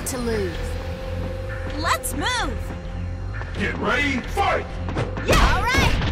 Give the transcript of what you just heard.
about to lose. Let's move! Get ready, fight! Yeah! All right!